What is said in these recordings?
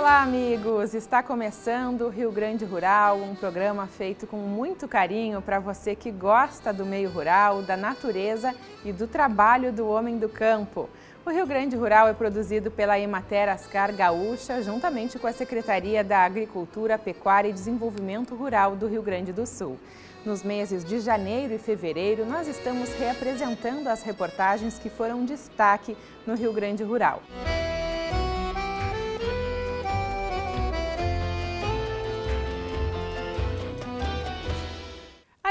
Olá, amigos! Está começando o Rio Grande Rural, um programa feito com muito carinho para você que gosta do meio rural, da natureza e do trabalho do homem do campo. O Rio Grande Rural é produzido pela Emater Ascar Gaúcha, juntamente com a Secretaria da Agricultura, Pecuária e Desenvolvimento Rural do Rio Grande do Sul. Nos meses de janeiro e fevereiro, nós estamos reapresentando as reportagens que foram destaque no Rio Grande Rural.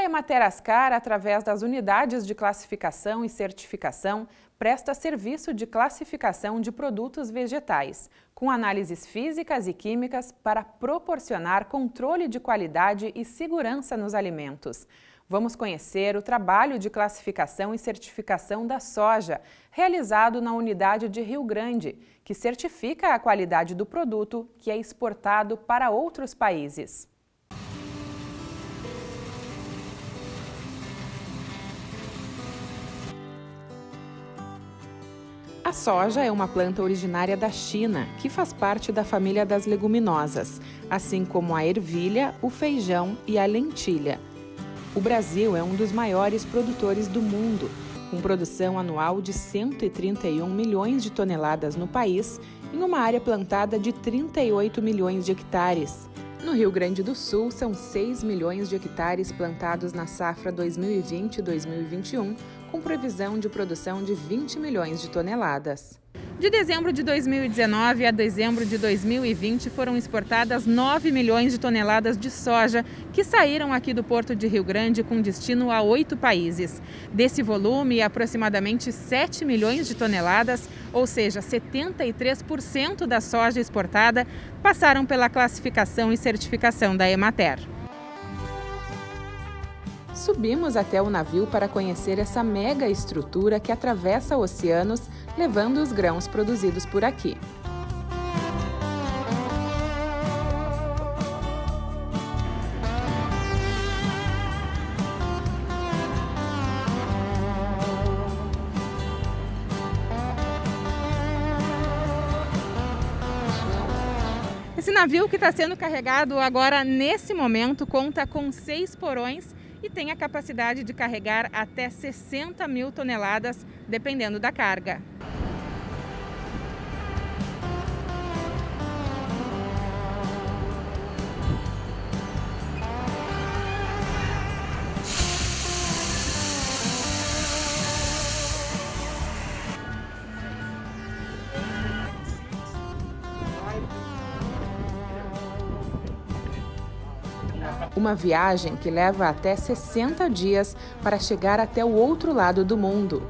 A Emater Ascar, através das unidades de classificação e certificação, presta serviço de classificação de produtos vegetais, com análises físicas e químicas para proporcionar controle de qualidade e segurança nos alimentos. Vamos conhecer o trabalho de classificação e certificação da soja, realizado na unidade de Rio Grande, que certifica a qualidade do produto que é exportado para outros países. A soja é uma planta originária da China, que faz parte da família das leguminosas, assim como a ervilha, o feijão e a lentilha. O Brasil é um dos maiores produtores do mundo, com produção anual de 131 milhões de toneladas no país, em uma área plantada de 38 milhões de hectares. No Rio Grande do Sul, são 6 milhões de hectares plantados na safra 2020-2021, com previsão de produção de 20 milhões de toneladas. De dezembro de 2019 a dezembro de 2020 foram exportadas 9 milhões de toneladas de soja que saíram aqui do Porto de Rio Grande com destino a oito países. Desse volume, aproximadamente 7 milhões de toneladas, ou seja, 73% da soja exportada, passaram pela classificação e certificação da Emater. Subimos até o navio para conhecer essa mega estrutura que atravessa oceanos, levando os grãos produzidos por aqui. Esse navio que está sendo carregado agora, nesse momento, conta com seis porões e tem a capacidade de carregar até 60 mil toneladas, dependendo da carga. Uma viagem que leva até 60 dias para chegar até o outro lado do mundo.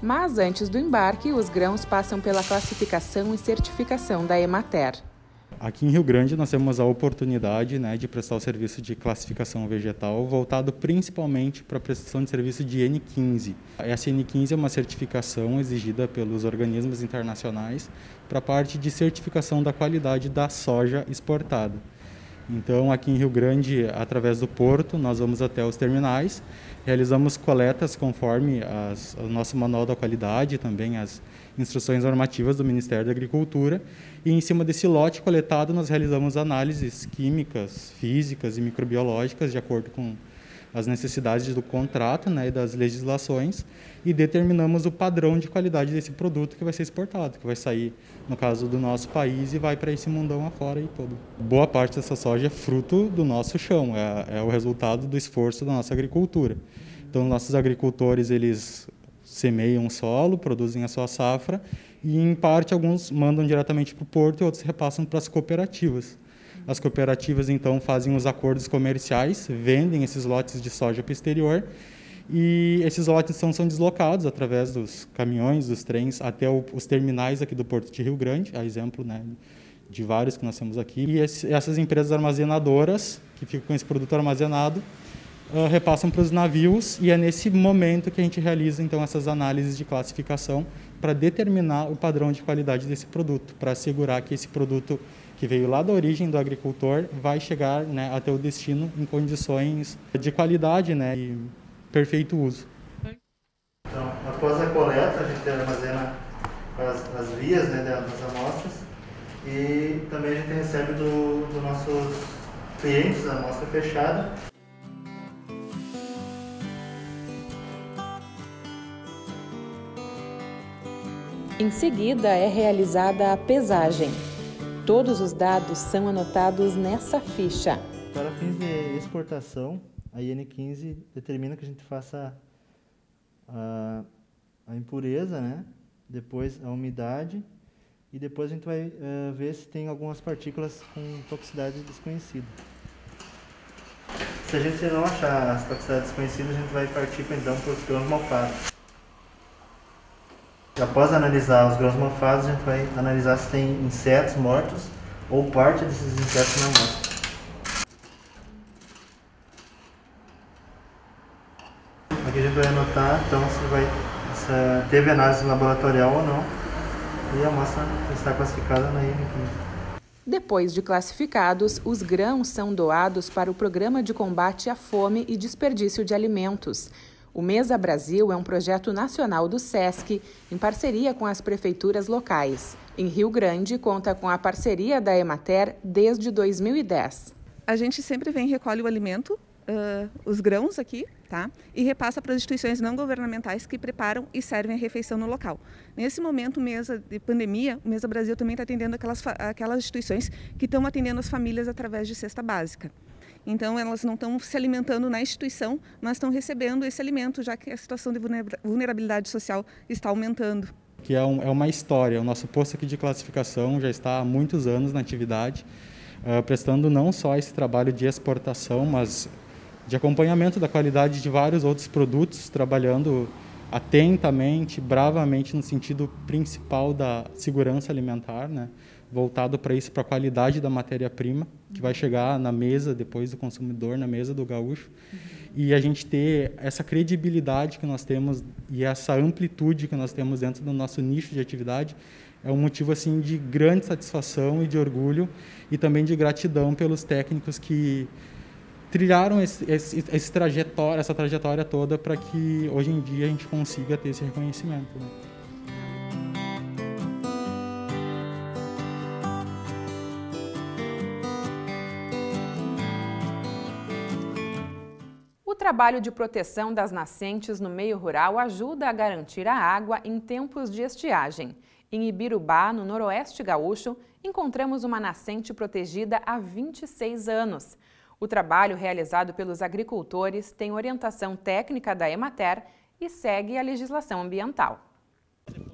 Mas antes do embarque, os grãos passam pela classificação e certificação da Emater. Aqui em Rio Grande nós temos a oportunidade né, de prestar o serviço de classificação vegetal voltado principalmente para a prestação de serviço de N15. Essa N15 é uma certificação exigida pelos organismos internacionais para a parte de certificação da qualidade da soja exportada. Então, aqui em Rio Grande, através do porto, nós vamos até os terminais, realizamos coletas conforme as, o nosso manual da qualidade, também as instruções normativas do Ministério da Agricultura, e em cima desse lote coletado nós realizamos análises químicas, físicas e microbiológicas de acordo com as necessidades do contrato né, e das legislações e determinamos o padrão de qualidade desse produto que vai ser exportado, que vai sair, no caso do nosso país, e vai para esse mundão afora e todo. Boa parte dessa soja é fruto do nosso chão, é, é o resultado do esforço da nossa agricultura. Então, nossos agricultores, eles semeiam o solo, produzem a sua safra e, em parte, alguns mandam diretamente para o porto e outros repassam para as cooperativas. As cooperativas, então, fazem os acordos comerciais, vendem esses lotes de soja para o exterior e esses lotes então, são deslocados através dos caminhões, dos trens, até o, os terminais aqui do Porto de Rio Grande, a exemplo né, de vários que nós temos aqui. E esse, essas empresas armazenadoras, que ficam com esse produto armazenado, uh, repassam para os navios e é nesse momento que a gente realiza então essas análises de classificação para determinar o padrão de qualidade desse produto, para assegurar que esse produto que veio lá da origem do agricultor vai chegar né, até o destino em condições de qualidade né, e perfeito uso. Então, após a coleta, a gente armazena as, as vias né, das amostras E também a gente recebe dos do nossos clientes a amostra fechada. Em seguida é realizada a pesagem. Todos os dados são anotados nessa ficha. Para fins de exportação, a IN15 determina que a gente faça a, a impureza, né? depois a umidade e depois a gente vai uh, ver se tem algumas partículas com toxicidade desconhecida. Se a gente não achar as toxicidades desconhecidas, a gente vai partir então para os grãos mofados. Após analisar os grãos mofados, a gente vai analisar se tem insetos mortos ou parte desses insetos na amostra. Aqui a gente vai anotar então se vai se teve análise laboratorial ou não e a amostra está classificada na IN15. Depois de classificados, os grãos são doados para o Programa de Combate à Fome e Desperdício de Alimentos. O Mesa Brasil é um projeto nacional do SESC, em parceria com as prefeituras locais. Em Rio Grande, conta com a parceria da Emater desde 2010. A gente sempre vem e recolhe o alimento uh, os grãos aqui, tá? E repassa para as instituições não governamentais que preparam e servem a refeição no local. Nesse momento, mesa de pandemia, o Mesa Brasil também está atendendo aquelas, aquelas instituições que estão atendendo as famílias através de cesta básica. Então, elas não estão se alimentando na instituição, mas estão recebendo esse alimento, já que a situação de vulnerabilidade social está aumentando. Que é, um, é uma história. O nosso posto aqui de classificação já está há muitos anos na atividade, uh, prestando não só esse trabalho de exportação, mas de acompanhamento da qualidade de vários outros produtos, trabalhando atentamente, bravamente no sentido principal da segurança alimentar, né? voltado para isso, para a qualidade da matéria-prima, que vai chegar na mesa depois do consumidor, na mesa do gaúcho. Uhum. E a gente ter essa credibilidade que nós temos e essa amplitude que nós temos dentro do nosso nicho de atividade é um motivo assim de grande satisfação e de orgulho e também de gratidão pelos técnicos que trilharam esse, esse, esse trajetória, essa trajetória toda para que hoje em dia a gente consiga ter esse reconhecimento. Né? O trabalho de proteção das nascentes no meio rural ajuda a garantir a água em tempos de estiagem. Em Ibirubá, no noroeste gaúcho, encontramos uma nascente protegida há 26 anos. O trabalho realizado pelos agricultores tem orientação técnica da Emater e segue a legislação ambiental.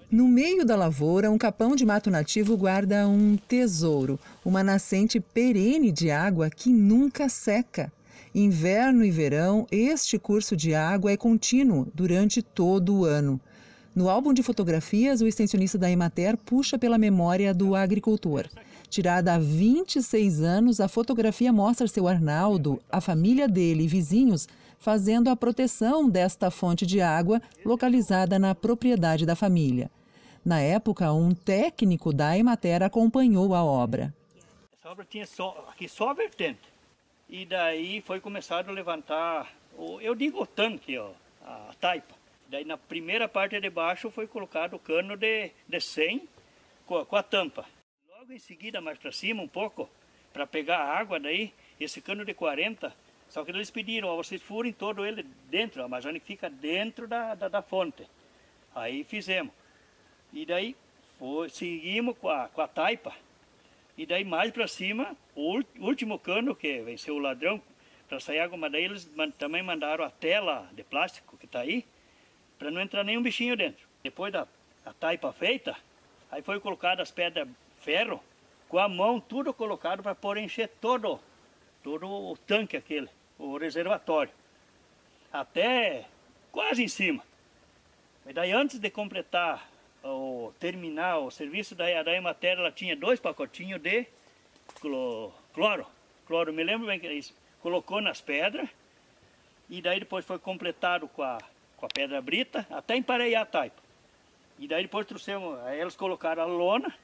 No meio da lavoura, um capão de mato nativo guarda um tesouro, uma nascente perene de água que nunca seca. Inverno e verão, este curso de água é contínuo durante todo o ano. No álbum de fotografias, o extensionista da Emater puxa pela memória do agricultor. Tirada há 26 anos, a fotografia mostra seu Arnaldo, a família dele e vizinhos fazendo a proteção desta fonte de água localizada na propriedade da família. Na época, um técnico da Emater acompanhou a obra. Essa obra tinha só, aqui só a vertente. E daí foi começado a levantar, eu digo o tanque, ó, a taipa. Daí na primeira parte de baixo foi colocado o cano de, de 100 com a, com a tampa. Logo em seguida, mais para cima um pouco, para pegar a água daí, esse cano de 40, só que eles pediram, ó, vocês furem todo ele dentro, a Amazônia fica dentro da, da, da, fonte. Aí fizemos. E daí foi, seguimos com a, com a taipa. E daí mais para cima, o último cano que venceu o ladrão, para sair água, mas daí eles também mandaram a tela de plástico que está aí, para não entrar nenhum bichinho dentro. Depois da taipa feita, aí foi colocado as pedras ferro, com a mão tudo colocado para pôr encher todo, todo o tanque aquele, o reservatório. Até quase em cima. E daí antes de completar ou terminar o serviço da, da Emater, ela tinha dois pacotinhos de cloro. Cloro, me lembro bem que é isso. Colocou nas pedras e daí depois foi completado com a, com a pedra brita até empareiar a taipa. E daí depois trouxemos, eles colocaram a lona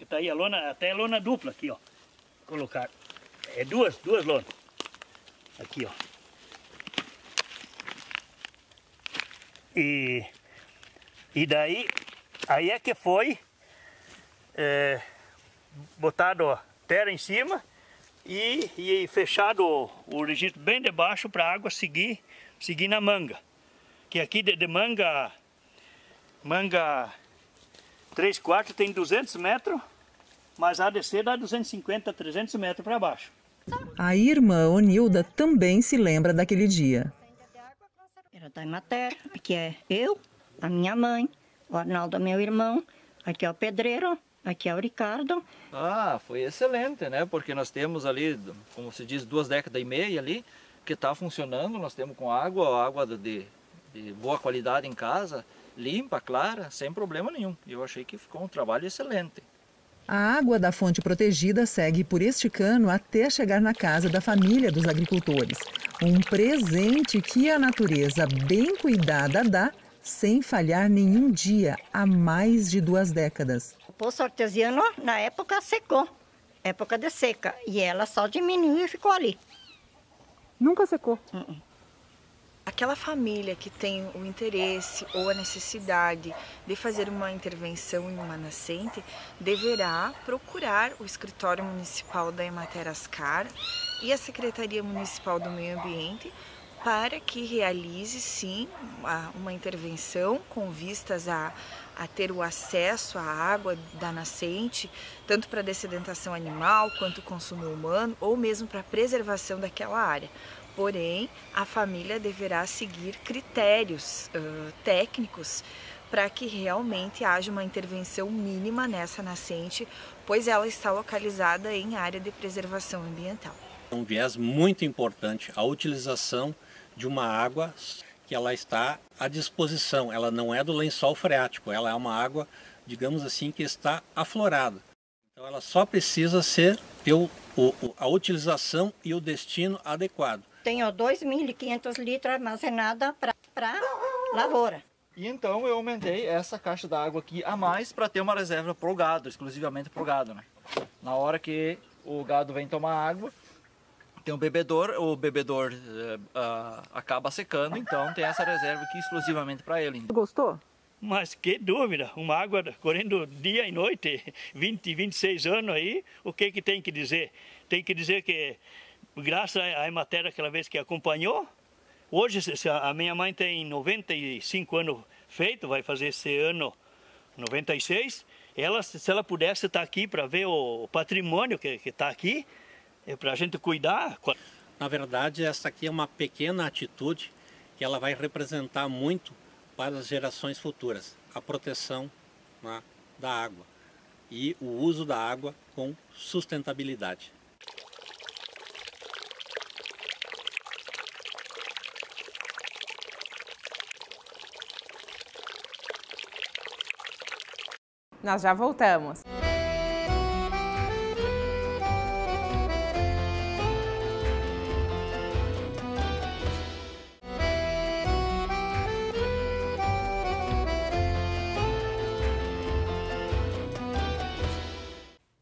que tá aí a lona, até a lona dupla aqui, ó. Colocar. É duas, duas lonas. Aqui, ó. E, e daí, aí é que foi é, botado terra em cima e, e fechado o registro bem debaixo para a água seguir, seguir na manga. Que aqui de, de manga, manga 3 quartos tem 200 metros, mas a descer dá 250, 300 metros para baixo. A irmã Onilda também se lembra daquele dia. Era da Imater, aqui é eu, a minha mãe, o Arnaldo meu irmão, aqui é o Pedreiro, aqui é o Ricardo. Ah, foi excelente, né? Porque nós temos ali, como se diz, duas décadas e meia ali, que está funcionando, nós temos com água, água de, de boa qualidade em casa, limpa, clara, sem problema nenhum. Eu achei que ficou um trabalho excelente. A água da fonte protegida segue por este cano até chegar na casa da família dos agricultores. Um presente que a natureza bem cuidada dá sem falhar nenhum dia há mais de duas décadas. O poço artesiano, na época, secou, época de seca, e ela só diminuiu e ficou ali. Nunca secou? Uh -uh. Aquela família que tem o interesse ou a necessidade de fazer uma intervenção em uma nascente deverá procurar o escritório municipal da Emater Ascar e a Secretaria Municipal do Meio Ambiente para que realize sim uma intervenção com vistas a, a ter o acesso à água da nascente, tanto para dessedentação animal quanto consumo humano ou mesmo para preservação daquela área. Porém, a família deverá seguir critérios uh, técnicos para que realmente haja uma intervenção mínima nessa nascente, pois ela está localizada em área de preservação ambiental. Um viés muito importante a utilização de uma água que ela está à disposição, ela não é do lençol freático, ela é uma água, digamos assim, que está aflorada. Então ela só precisa ser ter o, o, a utilização e o destino adequado. Tenho 2.500 litros armazenada para lavoura. E então eu aumentei essa caixa d'água aqui a mais para ter uma reserva para o gado, exclusivamente para o gado. Né? Na hora que o gado vem tomar água, tem um bebedor, o bebedor uh, uh, acaba secando, então tem essa reserva aqui exclusivamente para ele. Gostou? Mas que dúvida, uma água correndo dia e noite, 20, 26 anos aí, o que que tem que dizer? Tem que dizer que graças à matéria aquela vez que acompanhou, hoje a minha mãe tem 95 anos feito, vai fazer esse ano 96, ela, se ela pudesse estar aqui para ver o patrimônio que está aqui, é para a gente cuidar. Na verdade, essa aqui é uma pequena atitude que ela vai representar muito para as gerações futuras. A proteção né, da água e o uso da água com sustentabilidade. Nós já voltamos.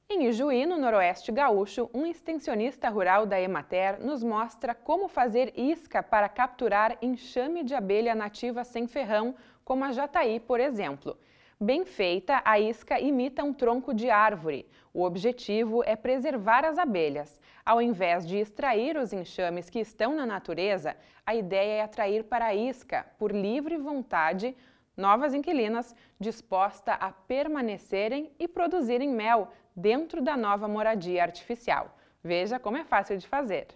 Em Ijuí, no Noroeste Gaúcho, um extensionista rural da Emater nos mostra como fazer isca para capturar enxame de abelha nativa sem ferrão, como a jataí, por exemplo. Bem feita, a isca imita um tronco de árvore. O objetivo é preservar as abelhas. Ao invés de extrair os enxames que estão na natureza, a ideia é atrair para a isca, por livre vontade, novas inquilinas dispostas a permanecerem e produzirem mel dentro da nova moradia artificial. Veja como é fácil de fazer.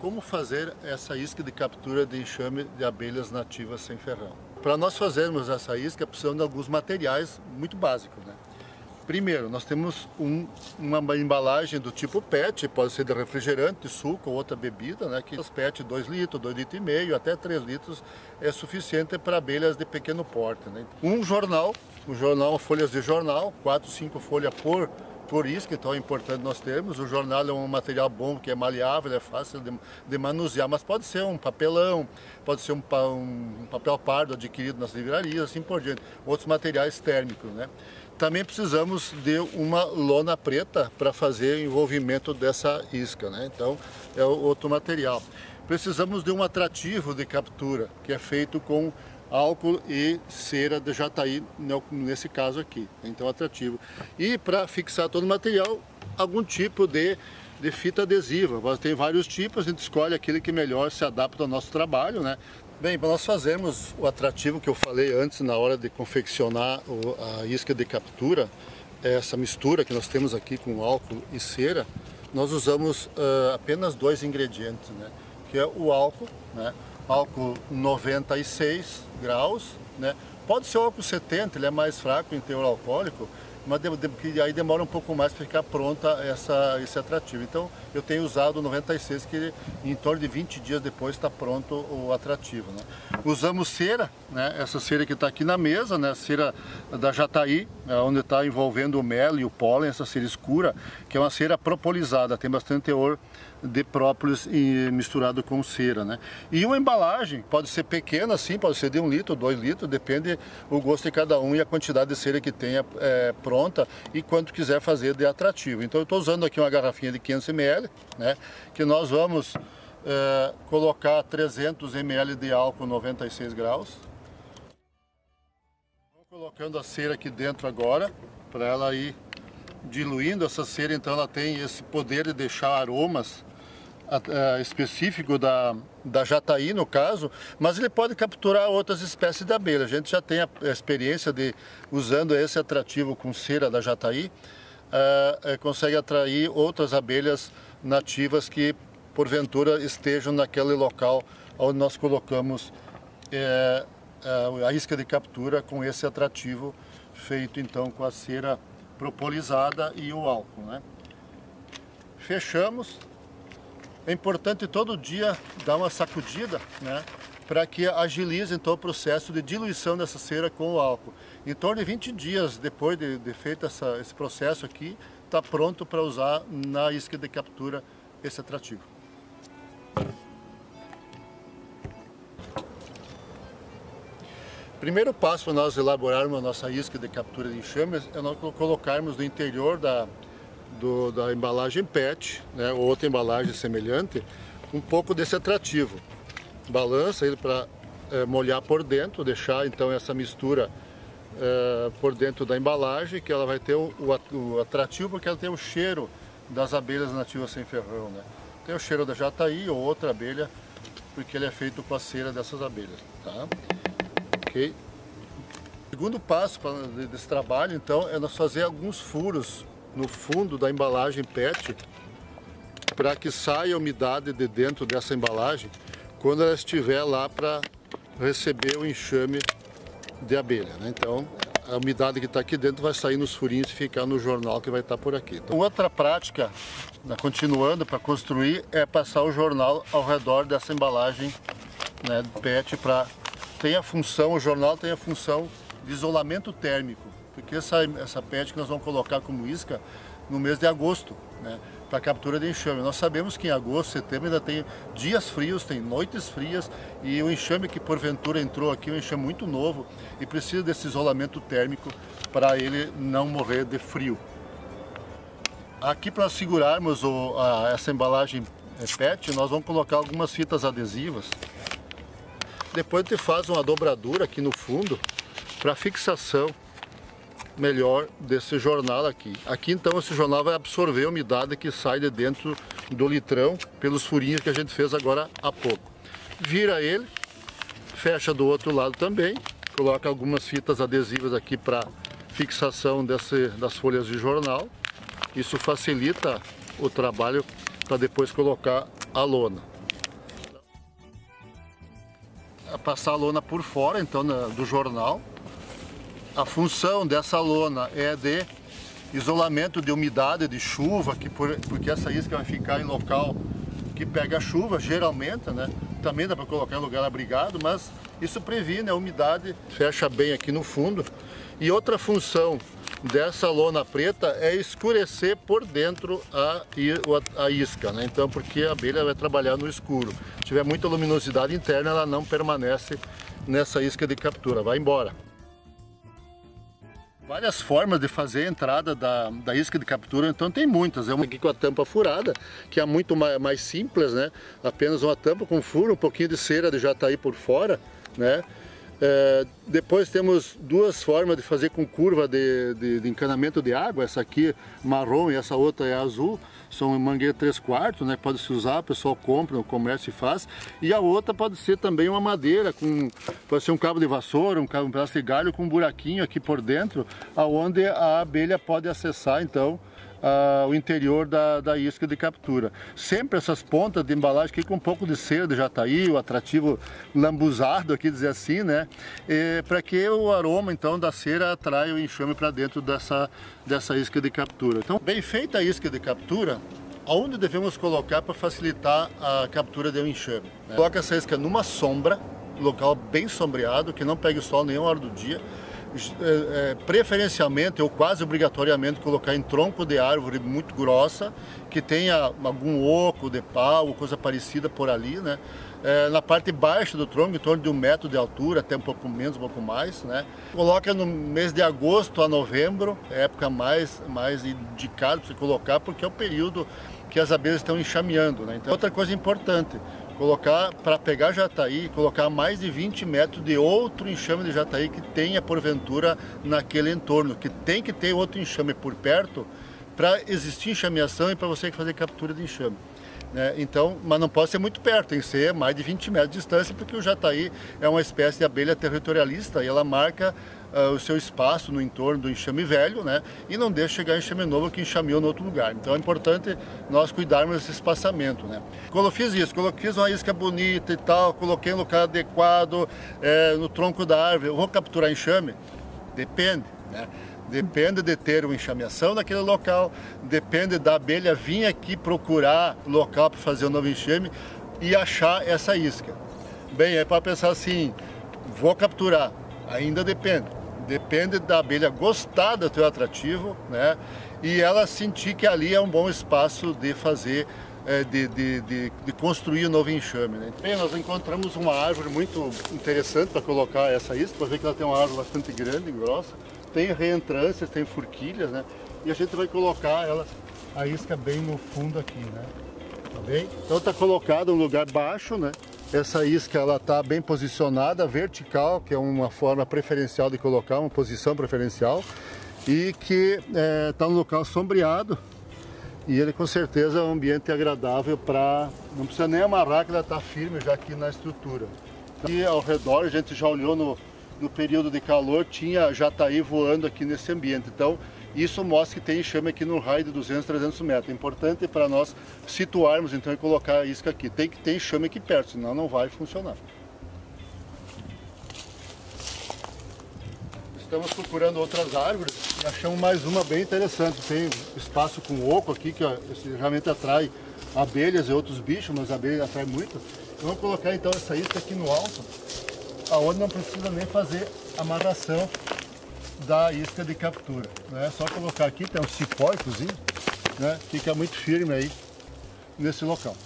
Como fazer essa isca de captura de enxame de abelhas nativas sem ferrão? Para nós fazermos essa isca, precisamos de alguns materiais muito básicos. Né? Primeiro, nós temos um, uma embalagem do tipo PET, pode ser de refrigerante, suco ou outra bebida, né? que os PET 2 litros, 2 litros e meio, até 3 litros é suficiente para abelhas de pequeno porte. Né? Um jornal, um jornal, folhas de jornal, 4, 5 folhas por por isso que é importante nós termos. O jornal é um material bom, que é maleável, é fácil de, de manusear, mas pode ser um papelão, pode ser um, um, papel pardo adquirido nas livrarias, assim por diante. Outros materiais térmicos, né? Também precisamos de uma lona preta para fazer o envolvimento dessa isca, né? Então, é outro material. Precisamos de um atrativo de captura, que é feito com álcool e cera de jataí, nesse caso aqui. Então atrativo. E para fixar todo o material, algum tipo de, de fita adesiva. Tem vários tipos, a gente escolhe aquele que melhor se adapta ao nosso trabalho, né? Bem, nós fazermos o atrativo que eu falei antes na hora de confeccionar a isca de captura, essa mistura que nós temos aqui com álcool e cera, nós usamos uh, apenas dois ingredientes, né? que é o álcool, né? álcool 96 graus, né? pode ser o álcool 70, ele é mais fraco em teor alcoólico, mas de, de, aí demora um pouco mais para ficar pronta essa, esse atrativo. Então eu tenho usado o 96 que em torno de 20 dias depois está pronto o atrativo. Né? Usamos cera, né? essa cera que está aqui na mesa, né? cera da Jataí, é onde está envolvendo o mel e o pólen, essa cera escura, que é uma cera propolizada, tem bastante teor de própolis misturado com cera, né? E uma embalagem pode ser pequena, assim, pode ser de um litro, dois litros, depende o gosto de cada um e a quantidade de cera que tenha é, pronta e quanto quiser fazer de atrativo. Então eu estou usando aqui uma garrafinha de 500 ml, né? Que nós vamos é, colocar 300 ml de álcool 96 graus. Vou colocando a cera aqui dentro agora, para ela ir diluindo essa cera, então ela tem esse poder de deixar aromas uh, específico da, da jataí, no caso, mas ele pode capturar outras espécies de abelha. A gente já tem a, experiência de, usando esse atrativo com cera da jataí, uh, consegue atrair outras abelhas nativas que, porventura, estejam naquele local onde nós colocamos a isca de captura com esse atrativo feito então com a cera propolizada e o álcool. Né? Fechamos. É importante todo dia dar uma sacudida, né? para que agilize então o processo de diluição dessa cera com o álcool. Em torno de 20 dias depois de, de feito essa, esse processo aqui, está pronto para usar na isca de captura esse atrativo. Primeiro passo para nós elaborarmos a nossa isca de captura de enxames é nós colocarmos no interior da, do, da embalagem PET, né, ou outra embalagem semelhante, um pouco desse atrativo. Balança ele para é, molhar por dentro, deixar então essa mistura é, por dentro da embalagem, que ela vai ter o, o, atrativo porque ela tem o cheiro das abelhas nativas sem ferrão. Né? Tem o cheiro da jataí ou outra abelha, porque ele é feito com a cera dessas abelhas. Tá? O segundo passo desse trabalho, então, é nós fazer alguns furos no fundo da embalagem PET para que saia a umidade de dentro dessa embalagem quando ela estiver lá para receber o enxame de abelha. Né? Então, a umidade que está aqui dentro vai sair nos furinhos e ficar no jornal que vai estar tá por aqui. Então, outra prática, né, continuando para construir, é passar o jornal ao redor dessa embalagem né, PET para tem a função, o jornal tem a função de isolamento térmico, porque essa, essa PET que nós vamos colocar como isca no mês de agosto, né, para captura de enxame. Nós sabemos que em agosto, setembro ainda tem dias frios, tem noites frias e o enxame que porventura entrou aqui, é um enxame muito novo e precisa desse isolamento térmico para ele não morrer de frio. Aqui para segurarmos o, a, essa embalagem PET, nós vamos colocar algumas fitas adesivas depois a gente faz uma dobradura aqui no fundo para fixação melhor desse jornal aqui. Aqui então esse jornal vai absorver a umidade que sai de dentro do litrão pelos furinhos que a gente fez agora há pouco. Vira ele, fecha do outro lado também, coloca algumas fitas adesivas aqui para fixação desse, das folhas de jornal. Isso facilita o trabalho para depois colocar a lona passar a lona por fora, então, do jornal. A função dessa lona é de isolamento de umidade, de chuva, que por, porque essa isca vai ficar em local que pega chuva, geralmente, né? Também dá para colocar em lugar abrigado, mas isso previne a umidade, fecha bem aqui no fundo. E outra função dessa lona preta é escurecer por dentro a, a isca, né? Então, porque a abelha vai trabalhar no escuro. Se tiver muita luminosidade interna, ela não permanece nessa isca de captura, vai embora. Várias formas de fazer a entrada da, da isca de captura, então tem muitas. É uma aqui com a tampa furada, que é muito mais, mais simples, né? Apenas uma tampa com furo, um pouquinho de cera de jataí por fora, né? É, depois temos duas formas de fazer com curva de, de, de, encanamento de água, essa aqui marrom e essa outra é azul, são mangueira 3 quartos, né? pode se usar, o pessoal compra no comércio faz. E a outra pode ser também uma madeira, com, pode ser um cabo de vassoura, um, cabo, um pedaço de galho com um buraquinho aqui por dentro, aonde a abelha pode acessar então uh, o interior da, da isca de captura. Sempre essas pontas de embalagem aqui com um pouco de cera de jataí, o atrativo lambuzado aqui, dizer assim, né? Para que o aroma então da cera atraia o enxame para dentro dessa, dessa isca de captura. Então, bem feita a isca de captura, aonde devemos colocar para facilitar a captura de um enxame? Né? Coloca essa isca numa sombra, local bem sombreado, que não pegue sol nenhuma hora do dia, preferencialmente ou quase obrigatoriamente colocar em tronco de árvore muito grossa, que tenha algum oco de pau, coisa parecida por ali, né? É, na parte baixa do tronco, em torno de um metro de altura, até um pouco menos, um pouco mais, né? Coloca no mês de agosto a novembro, é época mais, mais indicada para você colocar, porque é o período que as abelhas estão enxameando, né? Então, outra coisa importante, colocar para pegar jataí, colocar mais de 20 metros de outro enxame de jataí que tenha porventura naquele entorno, que tem que ter outro enxame por perto para existir enxameação e para você fazer captura de enxame. Né? Então, mas não pode ser muito perto, tem que ser mais de 20 metros de distância, porque o jataí é uma espécie de abelha territorialista e ela marca uh, o seu espaço no entorno do enxame velho, né? E não deixa chegar enxame novo que enxameou no outro lugar. Então é importante nós cuidarmos desse espaçamento, né? Quando eu fiz isso, quando eu fiz uma isca bonita e tal, coloquei no lugar adequado, é, no tronco da árvore, eu vou capturar enxame? Depende, né? Depende de ter uma enxameação naquele local, depende da abelha vir aqui procurar local para fazer o um novo enxame e achar essa isca. Bem, é para pensar assim, vou capturar, ainda depende depende da abelha gostar do teu atrativo, né? E ela sentir que ali é um bom espaço de fazer, é, de, de, de, de, construir um novo enxame. Né? Bem, nós encontramos uma árvore muito interessante para colocar essa isca, para ver que ela tem uma árvore bastante grande e grossa, tem reentrâncias, tem forquilhas, né? E a gente vai colocar ela, a isca bem no fundo aqui, né? Tá bem? Então está colocada um lugar baixo, né? Essa isca ela está bem posicionada, vertical, que é uma forma preferencial de colocar, uma posição preferencial, e que é, tá no local sombreado, e ele com certeza é um ambiente agradável para... não precisa nem amarrar que ela está firme já aqui na estrutura. E ao redor, a gente já olhou no, no período de calor, tinha jataí voando aqui nesse ambiente. Então, isso mostra que tem enxame aqui no raio de 200, 300 metros. É importante para nós situarmos então e colocar a isca aqui. Tem que ter enxame aqui perto, senão não vai funcionar. Estamos procurando outras árvores e achamos mais uma bem interessante. Tem espaço com oco aqui, que realmente atrai abelhas e outros bichos, mas a abelha atrai muito. Vamos colocar então essa isca aqui no alto, aonde não precisa nem fazer amarração da isca de captura. Né? É só colocar aqui, tem um cipó inclusive, né? fica muito firme aí nesse local.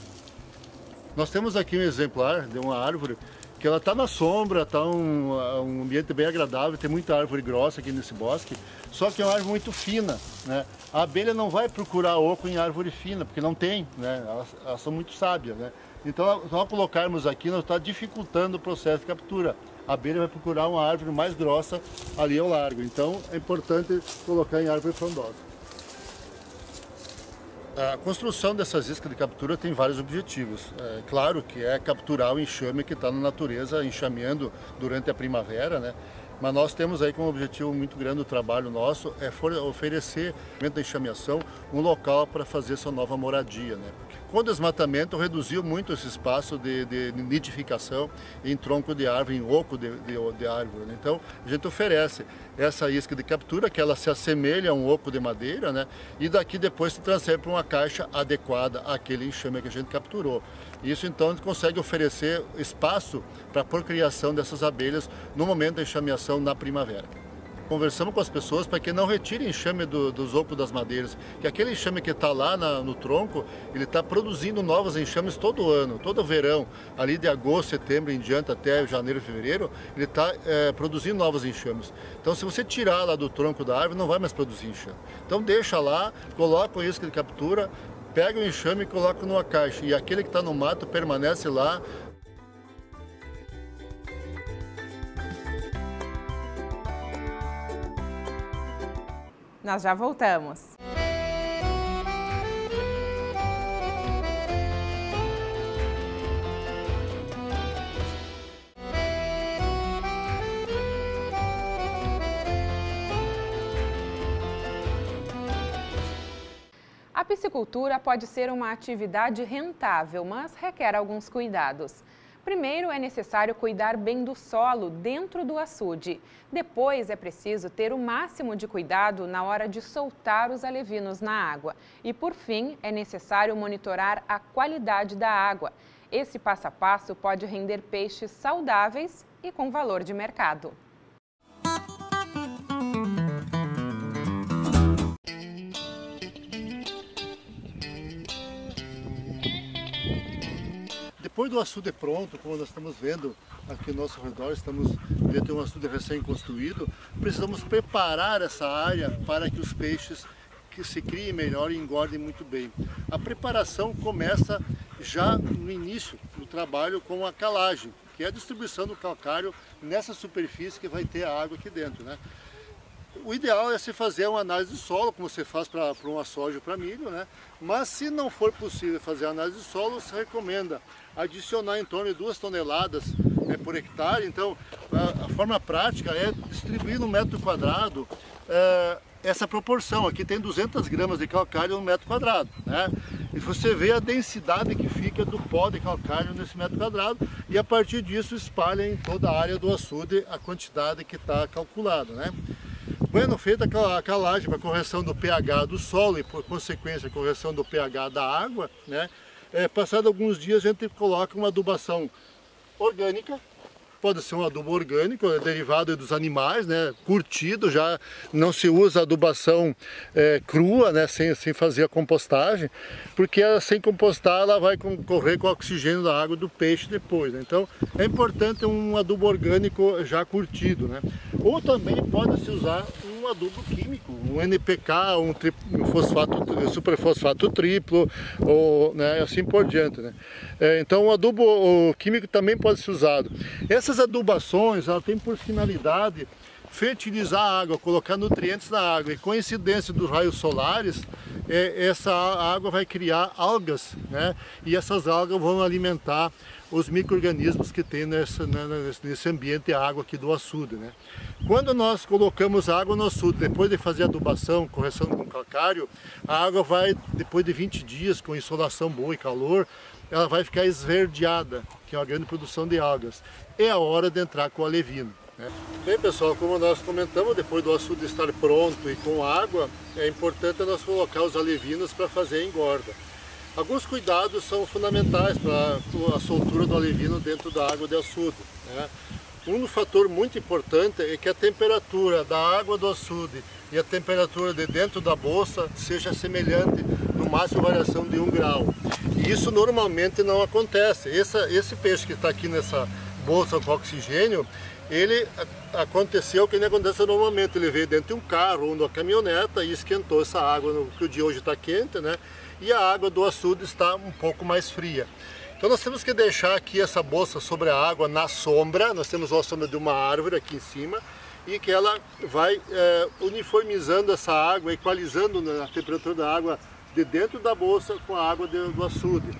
Nós temos aqui um exemplar de uma árvore que ela está na sombra, está um, um, ambiente bem agradável, tem muita árvore grossa aqui nesse bosque, só que é uma árvore muito fina. Né? A abelha não vai procurar oco em árvore fina, porque não tem, né? elas, elas são muito sábias. Né? Então, ao colocarmos aqui, nós está dificultando o processo de captura a abelha vai procurar uma árvore mais grossa ali ao largo. Então é importante colocar em árvore frondosa. A construção dessas iscas de captura tem vários objetivos. É claro que é capturar o enxame que está na natureza, enxameando durante a primavera, né? Mas nós temos aí como objetivo muito grande o trabalho nosso é oferecer, dentro da enxameação, um local para fazer sua nova moradia. Né? Com o desmatamento reduziu muito esse espaço de, de nidificação em tronco de árvore, em oco de, de, de árvore. Né? Então a gente oferece essa isca de captura, que ela se assemelha a um oco de madeira, né? e daqui depois se transfere para uma caixa adequada àquele enxame que a gente capturou. Isso então a gente consegue oferecer espaço para a procriação dessas abelhas no momento da enxameação na primavera. Conversamos com as pessoas para que não retirem enxame do, dos ocos das madeiras, que aquele enxame que está lá na, no tronco, ele está produzindo novos enxames todo ano, todo verão, ali de agosto, setembro em diante até janeiro, fevereiro, ele está é, produzindo novos enxames. Então se você tirar lá do tronco da árvore, não vai mais produzir enxame. Então deixa lá, coloca o isca de captura, pega o enxame e coloca numa caixa. E aquele que está no mato permanece lá Nós já voltamos. A piscicultura pode ser uma atividade rentável, mas requer alguns cuidados. Primeiro, é necessário cuidar bem do solo dentro do açude. Depois, é preciso ter o máximo de cuidado na hora de soltar os alevinos na água. E, por fim, é necessário monitorar a qualidade da água. Esse passo a passo pode render peixes saudáveis e com valor de mercado. Depois do açude pronto, como nós estamos vendo aqui ao nosso redor, estamos dentro de um açude recém-construído, precisamos preparar essa área para que os peixes que se criem melhor e engordem muito bem. A preparação começa já no início do trabalho com a calagem, que é a distribuição do calcário nessa superfície que vai ter a água aqui dentro. Né? O ideal é se fazer uma análise de solo, como você faz para uma soja ou para milho, né? mas se não for possível fazer análise de solo, se recomenda adicionar em torno de duas toneladas né, por hectare. Então, a, a, forma prática é distribuir no metro quadrado é, essa proporção. Aqui tem 200 gramas de calcário no metro quadrado. Né? E você vê a densidade que fica do pó de calcário nesse metro quadrado e a partir disso espalha em toda a área do açude a quantidade que está calculada. Né? Bueno, feita a calagem para correção do pH do solo e por consequência correção do pH da água, né? É, passado alguns dias a gente coloca uma adubação orgânica pode ser um adubo orgânico, é derivado dos animais, né, curtido, já não se usa adubação é, crua, né, sem, sem fazer a compostagem, porque ela, sem compostar ela vai concorrer com o oxigênio da água do peixe depois. Né? Então é importante um adubo orgânico já curtido. Né? Ou também pode-se usar um adubo químico, um NPK, um, tri, um fosfato, superfosfato triplo, ou né, assim por diante. Né? É, então o adubo o químico também pode ser usado. Essa essas adubações, ela tem por finalidade fertilizar a água, colocar nutrientes na água. E coincidência dos raios solares, é, essa água vai criar algas, né? E essas algas vão alimentar os micro-organismos que tem nesse ambiente de água aqui do açude, né? Quando nós colocamos água no açude, depois de fazer adubação, correção com calcário, a água vai, depois de 20 dias, com insolação boa e calor, ela vai ficar esverdeada, que é uma grande produção de algas. É a hora de entrar com o alevino. Né? Bem pessoal, como nós comentamos, depois do açude estar pronto e com água, é importante nós colocar os alevinos para fazer a engorda. Alguns cuidados são fundamentais para a soltura do alevino dentro da água de açude. Né? Um fator muito importante é que a temperatura da água do açude e a temperatura de dentro da bolsa seja semelhante, no máximo variação de 1 grau. E isso normalmente não acontece. Esse peixe que está aqui nessa bolsa com oxigênio, ele aconteceu o que nem acontece normalmente. Ele veio dentro de um carro ou numa caminhoneta e esquentou essa água, que o dia hoje está quente, né? E a água do açude está um pouco mais fria. Então nós temos que deixar aqui essa bolsa sobre a água na sombra, nós temos a sombra de uma árvore aqui em cima, e que ela vai é, uniformizando essa água, equalizando a temperatura da água de dentro da bolsa com a água do açude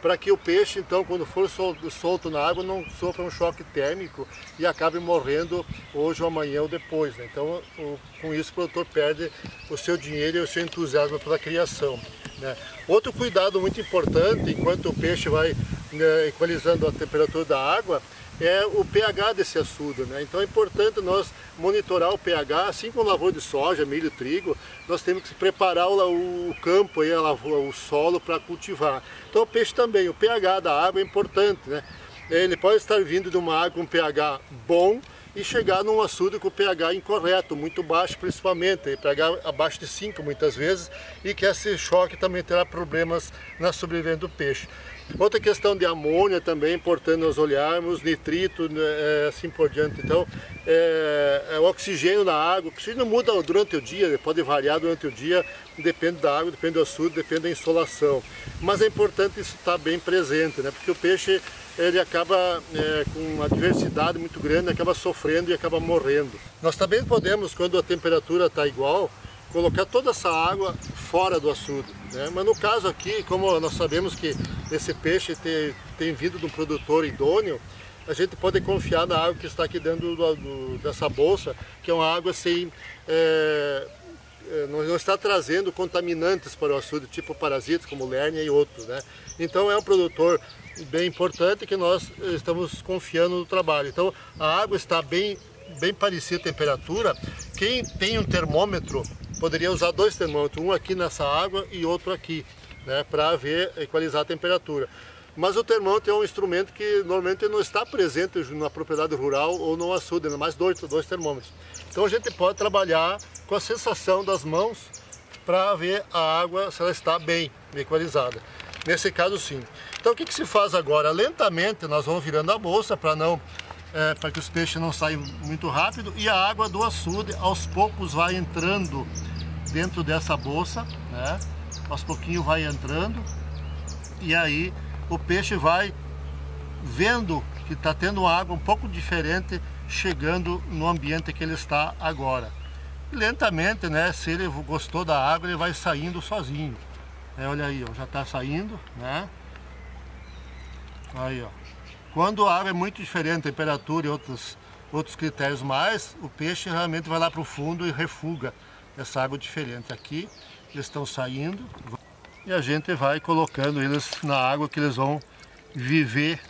para que o peixe, então, quando for solto na água, não sofra um choque térmico e acabe morrendo hoje ou amanhã ou depois. Né? Então, o, com isso, o produtor perde o seu dinheiro e o seu entusiasmo pela criação. Né? Outro cuidado muito importante, enquanto o peixe vai né, equalizando a temperatura da água, é o pH desse açude. Né? Então é importante nós monitorar o pH, assim como lavoura de soja, milho, trigo, nós temos que preparar o, o campo, aí, lavoura, o solo para cultivar. Então o peixe também, o pH da água é importante. Né? Ele pode estar vindo de uma água com pH bom, e chegar num açude com pH incorreto, muito baixo principalmente, pH abaixo de 5 muitas vezes, e que esse choque também terá problemas na sobrevivência do peixe. Outra questão de amônia também importante nós olharmos, nitrito, né, é, assim por diante. Então, é, é, oxigênio na água, o oxigênio muda durante o dia, pode variar durante o dia, depende da água, depende do açude, depende da insolação. Mas é importante isso estar bem presente, né? porque o peixe ele acaba é, com uma diversidade muito grande, acaba sofrendo e acaba morrendo. Nós também podemos, quando a temperatura está igual, colocar toda essa água fora do açude. Né? Mas no caso aqui, como nós sabemos que esse peixe tem, tem vindo de um produtor idôneo, a gente pode confiar na água que está aqui dentro do, do, dessa bolsa, que é uma água sem... É, é, não, está trazendo contaminantes para o açude, tipo parasitas como lérnia e outros. Né? Então é um produtor bem importante que nós estamos confiando no trabalho. Então a água está bem, bem parecida a temperatura. Quem tem um termômetro poderia usar dois termômetros, um aqui nessa água e outro aqui, né, para ver, equalizar a temperatura. Mas o termômetro é um instrumento que normalmente não está presente na propriedade rural ou no açude, ainda mais dois, dois termômetros. Então a gente pode trabalhar com a sensação das mãos para ver a água se ela está bem equalizada. Nesse caso sim. Então o que, que se faz agora? Lentamente nós vamos virando a bolsa para não é, para que os peixes não saiam muito rápido e a água do açude aos poucos vai entrando dentro dessa bolsa, né? Aos pouquinho vai entrando e aí o peixe vai vendo que está tendo água um pouco diferente chegando no ambiente que ele está agora. Lentamente, né, se ele gostou da água, ele vai saindo sozinho. É, olha aí, ó, já está saindo, né? Aí, ó. Quando a água é muito diferente, temperatura e outros, outros critérios mais, o peixe realmente vai lá para o fundo e refuga essa água diferente. Aqui eles estão saindo e a gente vai colocando eles na água que eles vão viver,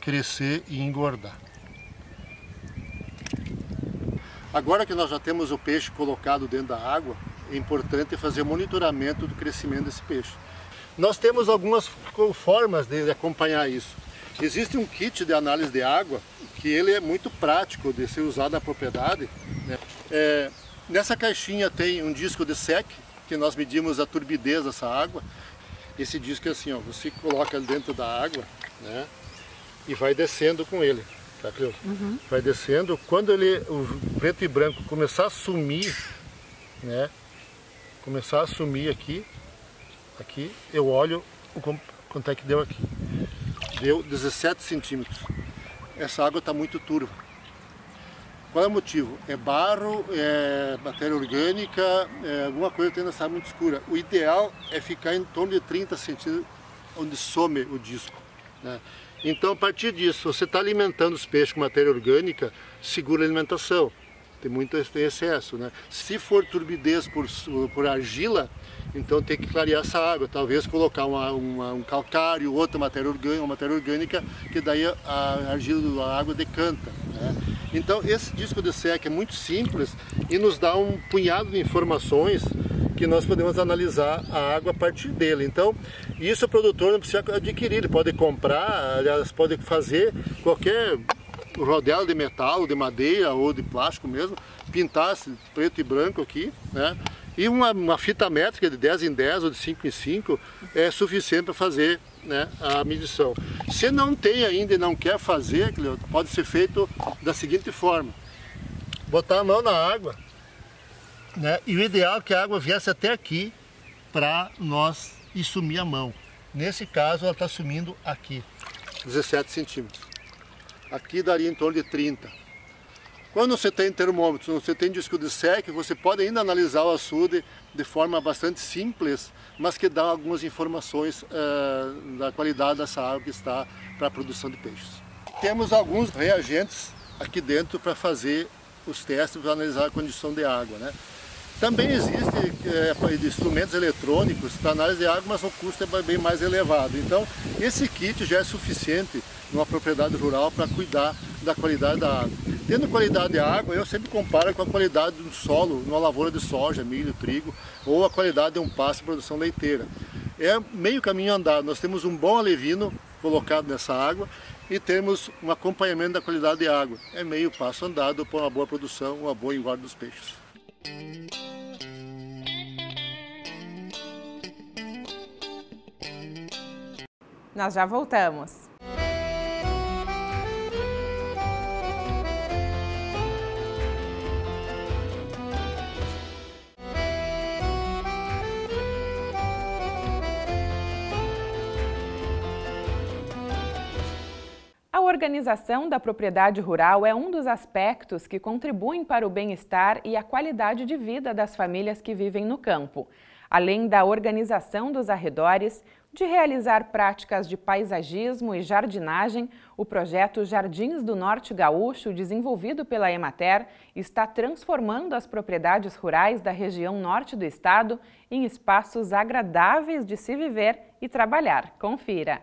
crescer e engordar. Agora que nós já temos o peixe colocado dentro da água, é importante fazer monitoramento do crescimento desse peixe. Nós temos algumas formas de acompanhar isso. Existe um kit de análise de água que ele é muito prático de ser usado na propriedade. Né? É, nessa caixinha tem um disco de SEC, que nós medimos a turbidez dessa água. Esse disco é assim, ó, você coloca dentro da água né? e vai descendo com ele. Tá, uhum. Vai descendo. Quando ele, o preto e branco começar a sumir, né? começar a sumir aqui, aqui, eu olho o quanto é que deu aqui deu 17 centímetros. Essa água está muito turva. Qual é o motivo? É barro, é matéria orgânica, é alguma coisa tendo essa água muito escura. O ideal é ficar em torno de 30 centímetros, onde some o disco. Né? Então, a partir disso, você está alimentando os peixes com matéria orgânica, segura a alimentação. Tem muito excesso. Né? Se for turbidez por, por argila, então tem que clarear essa água, talvez colocar uma, uma, um calcário, outra matéria orgânica, matéria orgânica, que daí a argila, a água decanta. Né? Então esse disco de SEC é muito simples e nos dá um punhado de informações que nós podemos analisar a água a partir dele. Então, isso o produtor não precisa adquirir, ele pode comprar, aliás, pode fazer qualquer rodela de metal, de madeira ou de plástico mesmo, pintar preto e branco aqui, né? E uma, uma, fita métrica de 10 em 10 ou de 5 em 5 é suficiente para fazer né, a medição. Se não tem ainda e não quer fazer, pode ser feito da seguinte forma. Botar a mão na água, né, e o ideal é que a água viesse até aqui para nós ir sumir a mão. Nesse caso ela está sumindo aqui, 17 centímetros. Aqui daria em torno de 30 quando você tem termômetro, você tem disco de SEC, você pode ainda analisar o açude de forma bastante simples, mas que dá algumas informações uh, da qualidade dessa água que está para a produção de peixes. Temos alguns reagentes aqui dentro para fazer os testes para analisar a condição de água. Né? Também existem é, instrumentos eletrônicos para análise de água, mas o custo é bem mais elevado. Então, esse kit já é suficiente numa propriedade rural para cuidar da qualidade da água. Tendo qualidade de água, eu sempre comparo com a qualidade do solo numa lavoura de soja, milho, trigo, ou a qualidade de um pasto de produção leiteira. É meio caminho andado, nós temos um bom alevino colocado nessa água e temos um acompanhamento da qualidade de água. É meio passo andado para uma boa produção, uma boa engorda dos peixes. Nós já voltamos. Organização da propriedade rural é um dos aspectos que contribuem para o bem-estar e a qualidade de vida das famílias que vivem no campo. Além da organização dos arredores, de realizar práticas de paisagismo e jardinagem, o projeto Jardins do Norte Gaúcho, desenvolvido pela Emater, está transformando as propriedades rurais da região norte do estado em espaços agradáveis de se viver e trabalhar. Confira!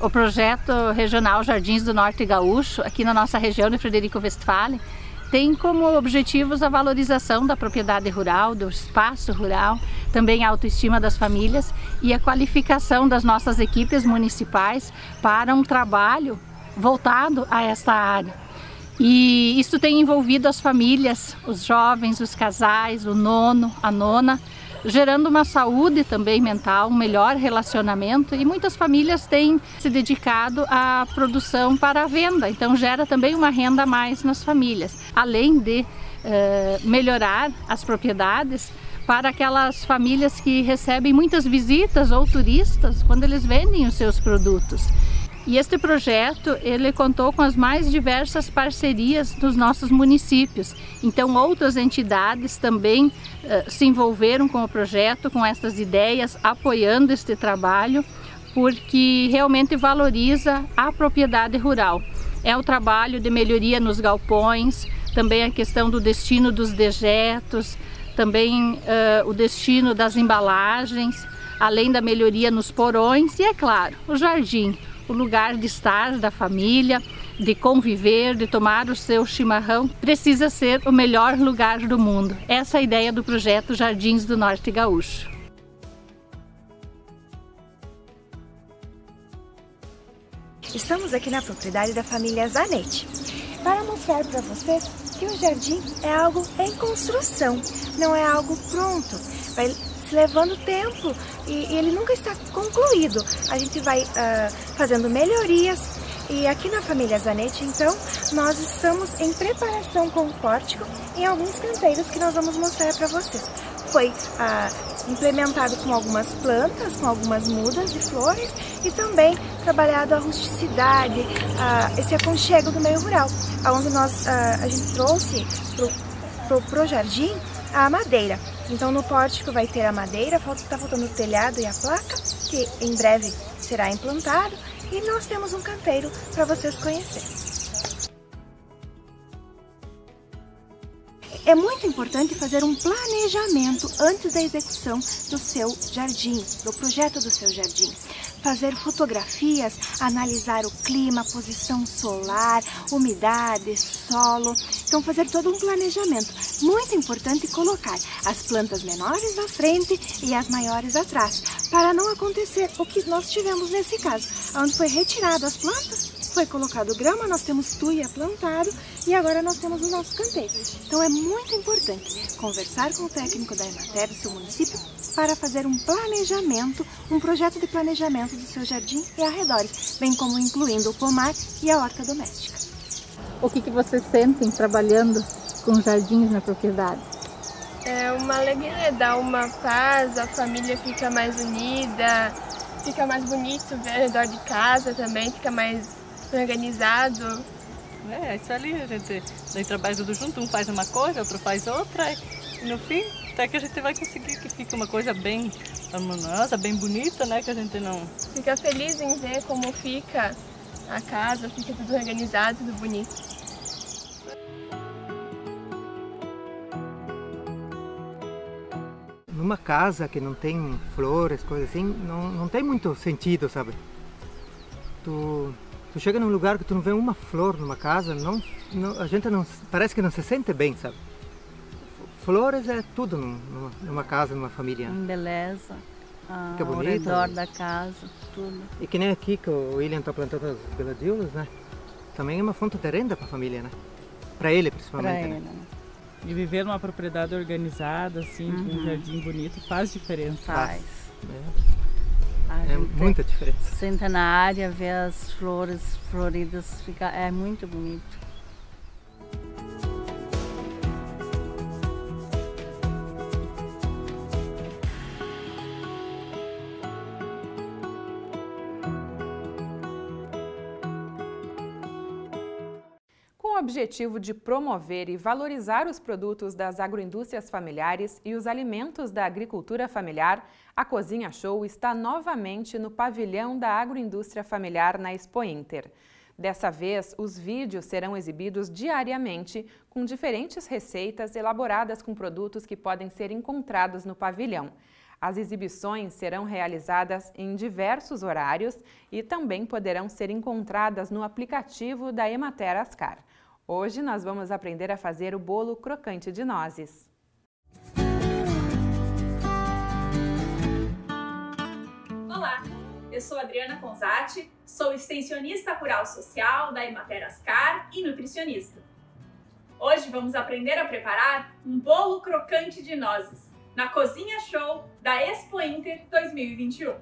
O projeto regional Jardins do Norte Gaúcho, aqui na nossa região de Frederico Westphalen, tem como objetivos a valorização da propriedade rural, do espaço rural, também a autoestima das famílias e a qualificação das nossas equipes municipais para um trabalho voltado a esta área. E isso tem envolvido as famílias, os jovens, os casais, o nono, a nona, gerando uma saúde também mental, um melhor relacionamento e muitas famílias têm se dedicado à produção para a venda, então gera também uma renda a mais nas famílias, além de uh, melhorar as propriedades para aquelas famílias que recebem muitas visitas ou turistas quando eles vendem os seus produtos. E este projeto, ele contou com as mais diversas parcerias dos nossos municípios. Então outras entidades também uh, se envolveram com o projeto, com essas ideias, apoiando este trabalho, porque realmente valoriza a propriedade rural. É o trabalho de melhoria nos galpões, também a questão do destino dos dejetos, também uh, o destino das embalagens, além da melhoria nos porões e, é claro, o jardim o lugar de estar da família, de conviver, de tomar o seu chimarrão, precisa ser o melhor lugar do mundo. Essa é a ideia do projeto Jardins do Norte Gaúcho. Estamos aqui na propriedade da família Zanetti para mostrar para vocês que o jardim é algo em construção, não é algo pronto. Levando tempo e, e ele nunca está concluído. A gente vai uh, fazendo melhorias e aqui na família Zanetti, então, nós estamos em preparação com o pórtico em alguns canteiros que nós vamos mostrar para vocês. Foi ah, implementado com algumas plantas, com algumas mudas de flores e também trabalhado a rusticidade, ah, esse aconchego do meio rural, onde nós, ah, a gente trouxe para o jardim a madeira. Então no pórtico vai ter a madeira, está faltando o telhado e a placa, que em breve será implantado, e nós temos um canteiro para vocês conhecerem. É muito importante fazer um planejamento antes da execução do seu jardim, do projeto do seu jardim. Fazer fotografias, analisar o clima, posição solar, umidade, solo. Então fazer todo um planejamento. Muito importante colocar as plantas menores na frente e as maiores atrás, para não acontecer o que nós tivemos nesse caso, onde foi retirado as plantas foi colocado grama, nós temos tuia plantado e agora nós temos o nosso canteiro. Então é muito importante conversar com o técnico da Emater do seu município para fazer um planejamento, um projeto de planejamento do seu jardim e arredores, bem como incluindo o pomar e a horta doméstica. O que, que vocês sentem trabalhando com jardins na propriedade? É uma alegria, dá uma paz, a família fica mais unida, fica mais bonito ver ao redor de casa também, fica mais organizado. É, isso ali, a gente daí trabalha tudo junto, um faz uma coisa, outro faz outra, e no fim, até que a gente vai conseguir que fique uma coisa bem harmoniosa, bem bonita, né? Que a gente não. Fica feliz em ver como fica a casa, fica tudo organizado, tudo bonito. Numa casa que não tem flores, coisas assim, não, não tem muito sentido, sabe? Tu Tu chega num lugar que tu não vê uma flor numa casa, não, não, a gente não parece que não se sente bem, sabe? Flores é tudo numa, numa casa, numa família. Beleza. Ah, Fica bonito. Ao redor da casa, tudo. E que nem aqui que o William está plantando as gladiolas, né? Também é uma fonte de renda para a família, né? Para ele principalmente. Pra né? ele, né? E viver numa propriedade organizada, assim, uhum. com um uhum. jardim bonito, faz diferença. Faz. É é muita diferença. Senta na área, vê as flores floridas, fica, é muito bonito. O objetivo de promover e valorizar os produtos das agroindústrias familiares e os alimentos da agricultura familiar, a Cozinha Show está novamente no pavilhão da agroindústria familiar na Expo Inter. Dessa vez, os vídeos serão exibidos diariamente com diferentes receitas elaboradas com produtos que podem ser encontrados no pavilhão. As exibições serão realizadas em diversos horários e também poderão ser encontradas no aplicativo da Emater Ascar. Hoje nós vamos aprender a fazer o bolo crocante de nozes. Olá, eu sou Adriana Conzati, sou extensionista rural social da Emater Ascar e nutricionista. Hoje vamos aprender a preparar um bolo crocante de nozes na Cozinha Show da Expo Inter 2021.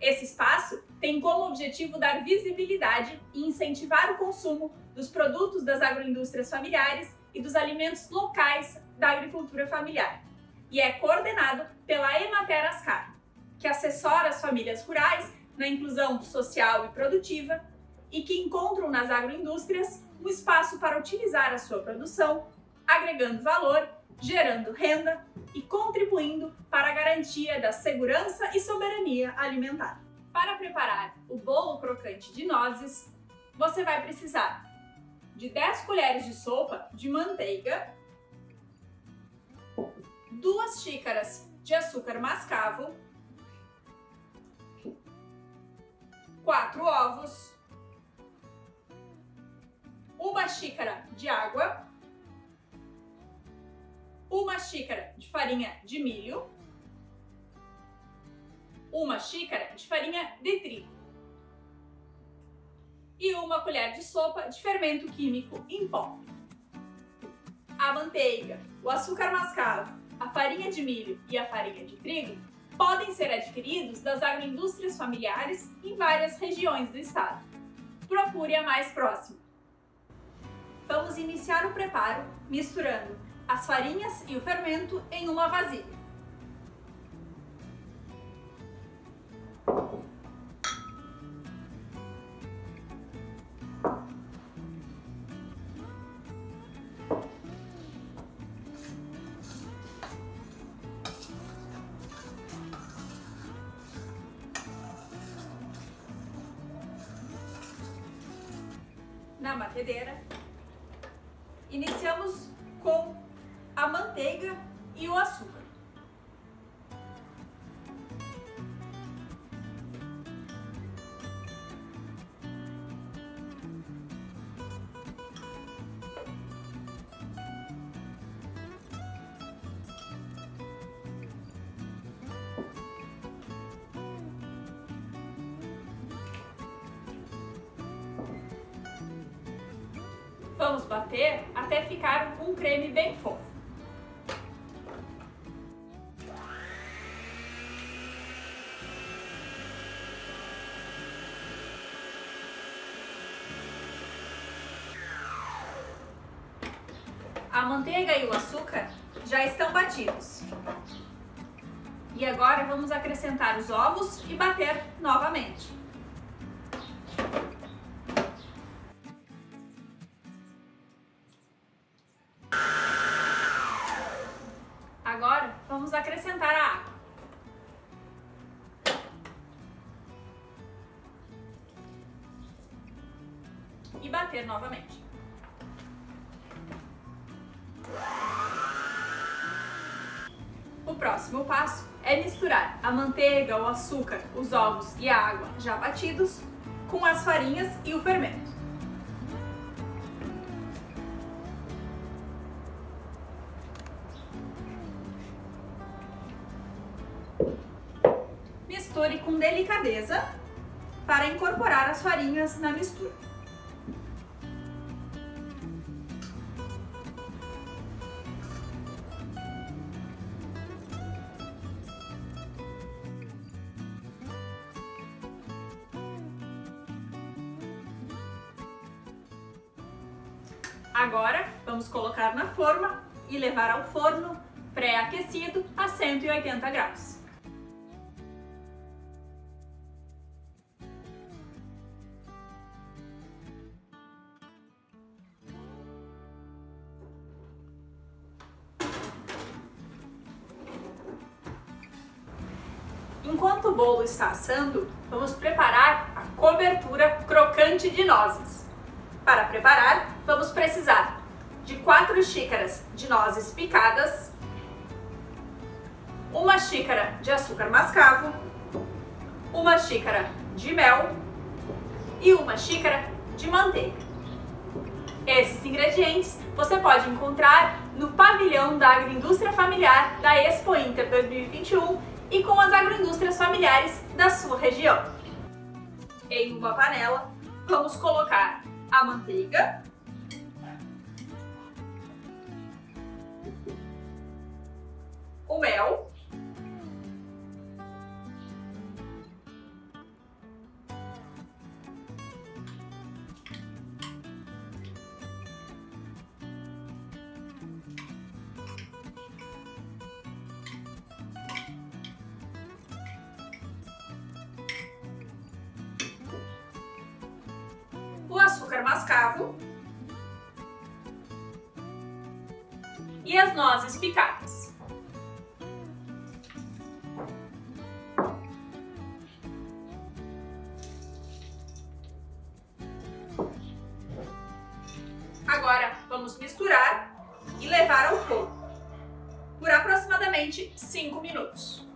Esse espaço tem como objetivo dar visibilidade e incentivar o consumo dos produtos das agroindústrias familiares e dos alimentos locais da agricultura familiar. E é coordenado pela Emater Ascar, que assessora as famílias rurais na inclusão social e produtiva e que encontram nas agroindústrias um espaço para utilizar a sua produção, agregando valor, gerando renda e contribuindo para a garantia da segurança e soberania alimentar. Para preparar o bolo crocante de nozes, você vai precisar de 10 colheres de sopa de manteiga, 2 xícaras de açúcar mascavo, 4 ovos, uma xícara de água, uma xícara de farinha de milho, uma xícara de farinha de trigo e uma colher de sopa de fermento químico em pó. A manteiga, o açúcar mascavo, a farinha de milho e a farinha de trigo podem ser adquiridos das agroindústrias familiares em várias regiões do estado. Procure a mais próxima. Vamos iniciar o preparo misturando as farinhas e o fermento em uma vasilha. A manteiga e o açúcar já estão batidos. E agora vamos acrescentar os ovos e bater novamente. O açúcar, os ovos e a água já batidos com as farinhas e o fermento. Enquanto o bolo está assando, vamos preparar a cobertura crocante de nozes. Para preparar, vamos precisar de 4 xícaras de nozes picadas, uma xícara de açúcar mascavo, uma xícara de mel e uma xícara de manteiga. Esses ingredientes você pode encontrar no pavilhão da agroindústria familiar da Expo Inter 2021 e com as agroindústrias familiares da sua região. Em uma panela, vamos colocar a manteiga, o mel, Agora vamos misturar e levar ao fogo por aproximadamente 5 minutos.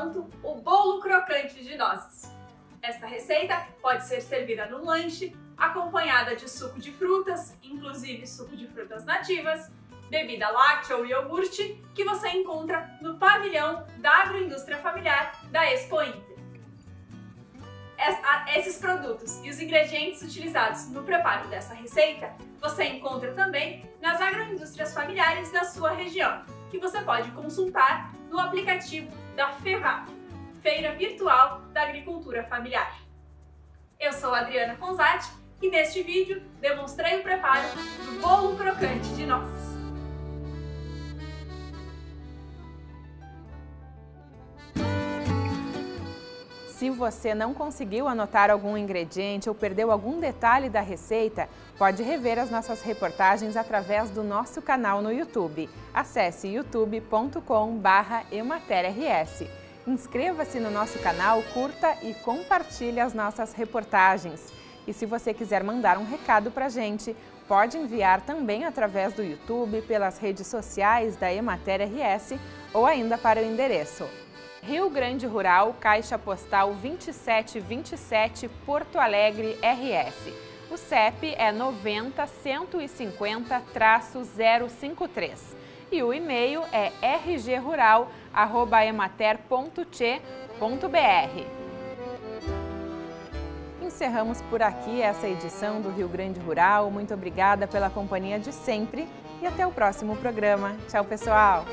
Pronto o bolo crocante de nozes. Esta receita pode ser servida no lanche, acompanhada de suco de frutas, inclusive suco de frutas nativas, bebida láctea ou iogurte, que você encontra no pavilhão da agroindústria familiar da Expo Inter. Esses produtos e os ingredientes utilizados no preparo dessa receita você encontra também nas agroindústrias familiares da sua região, que você pode consultar no aplicativo da FEVAP, Feira Virtual da Agricultura Familiar. Eu sou Adriana Conzati e neste vídeo demonstrei o preparo do bolo crocante de nozes. Se você não conseguiu anotar algum ingrediente ou perdeu algum detalhe da receita, pode rever as nossas reportagens através do nosso canal no YouTube. Acesse youtube.com/ematerrs. Inscreva-se no nosso canal, curta e compartilhe as nossas reportagens. E se você quiser mandar um recado para a gente, pode enviar também através do YouTube, pelas redes sociais da Emater RS ou ainda para o endereço Rio Grande Rural, Caixa Postal 2727, Porto Alegre, RS. O CEP é 90 150-053 e o e-mail é rgrural@emater.che.br. Encerramos por aqui essa edição do Rio Grande Rural. Muito obrigada pela companhia de sempre e até o próximo programa. Tchau, pessoal!